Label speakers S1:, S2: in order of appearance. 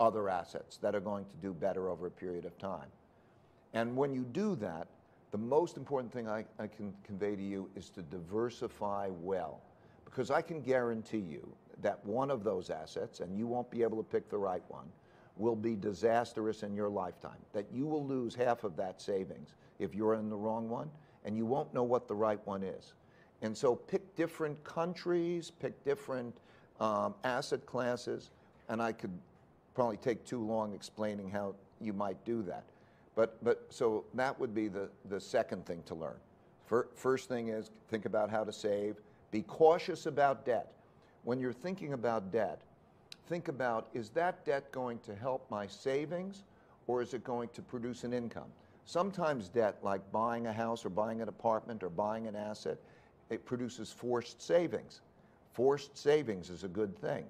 S1: other assets that are going to do better over a period of time. And when you do that, the most important thing I, I can convey to you is to diversify well. Because I can guarantee you that one of those assets, and you won't be able to pick the right one, will be disastrous in your lifetime. That you will lose half of that savings if you're in the wrong one, and you won't know what the right one is. And so pick different countries, pick different um, asset classes, and I could probably take too long explaining how you might do that. But, but so that would be the, the second thing to learn. First thing is think about how to save. Be cautious about debt. When you're thinking about debt, think about is that debt going to help my savings or is it going to produce an income? Sometimes debt, like buying a house or buying an apartment or buying an asset, it produces forced savings. Forced savings is a good thing.